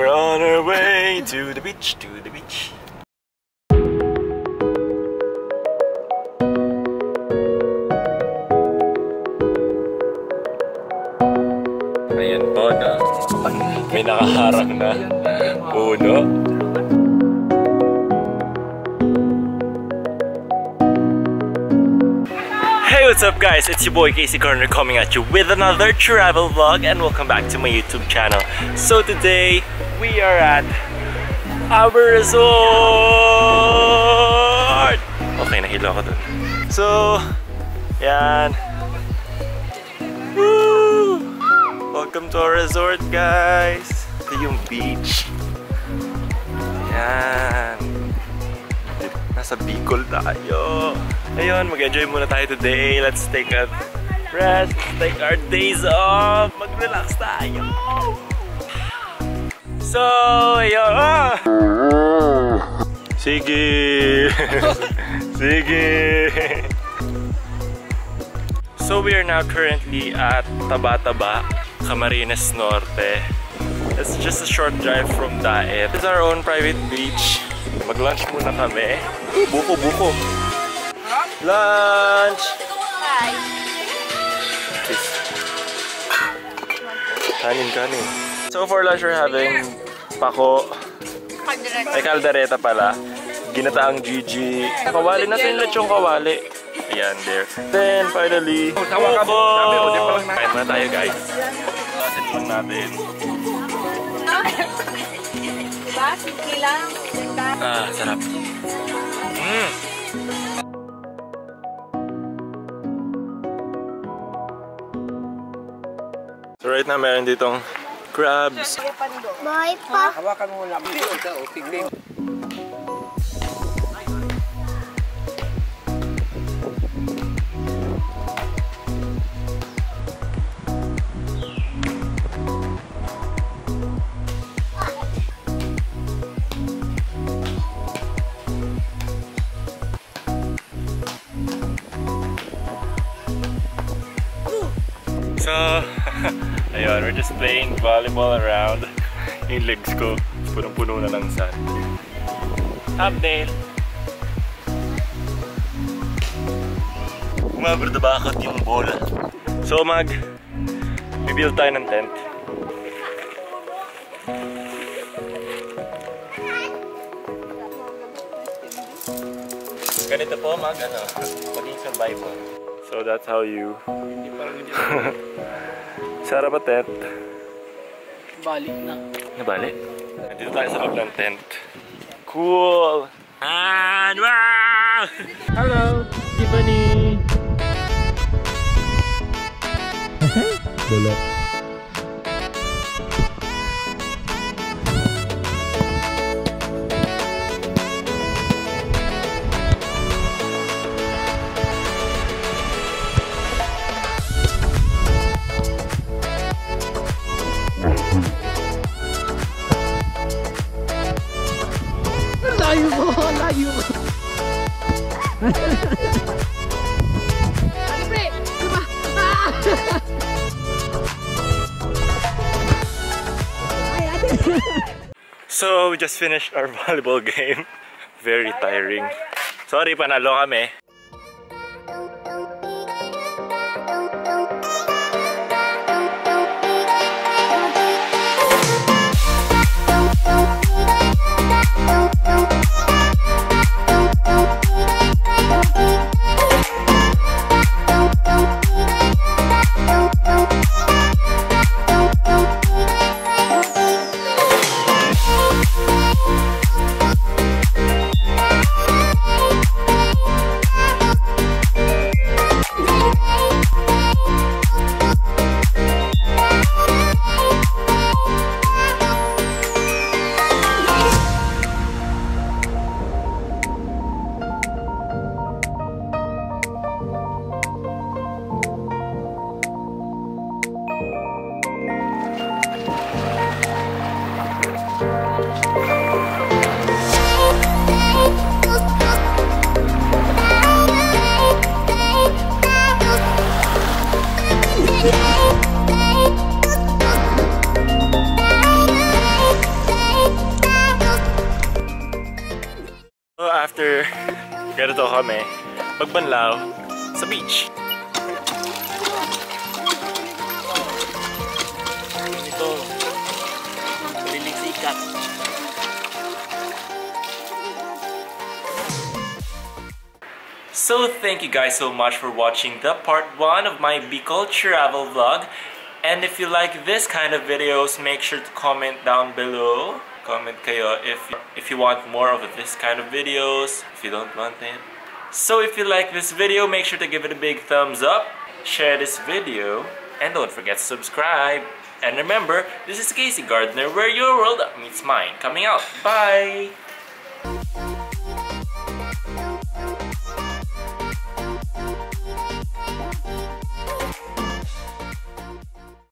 We're on our way to the beach, to the beach. Ayan po na. May nakaharang na puno. Hey, what's up guys? It's your boy Casey Corner coming at you with another travel vlog and welcome back to my YouTube channel. So today, we are at our resort! Okay, nahilo ako dun. So, yan. Woo! Welcome to our resort guys! Ito yung beach. Yan. Nasa Bicol tayo. Ayun, mag-enjoy muna tayo today. Let's take a rest. Let's take our days off. Mag-relax tayo. So, ayun. Ah! Sige. Sige. So, we are now currently at Taba-Taba, Camarines Norte. It's just a short drive from Daet. It's our own private beach. Mag-lunch muna kami. Buko, buko. Lunch! Please. Kanin, kanin. So for lunch, we're having pako. Ay, kaldereta pala. Ginataang Gigi. Kawali natin yung lechong kawali. Ayan, there. Then, finally, buko! Kain muna tayo, guys. Asin lang natin. Ah, sarap. Mm. So right now, meron ditong crabs. Boy pa. Hawakan mo lang. So, ayun, we're just playing volleyball around. Yung legs ko, punong-puno na ng! Umabot na bakit yung bola. So, mag build tayo ng tent. Ganito po mag, ano, maging survival. So that's how you Sarap ba tent? Balik na. Nabali? Nandito tayo sa loob ng tent. Cool! And wow! Hello, Tiffany! Bulok. Mo, layo mo. So, we just finished our volleyball game. Very tiring. Sorry, panalo kami. After ganito kami, magbanlaw sa beach. Ito, sariling sikat. So thank you guys so much for watching the part 1 of my Bicol travel vlog. And if you like this kind of videos, make sure to comment down below. Comment kayo if, if you want more of this kind of videos, if you don't want it. So if you like this video, make sure to give it a big thumbs up, share this video, and don't forget to subscribe. And remember, this is Casey Gardner, where your world meets mine. Coming out. Bye!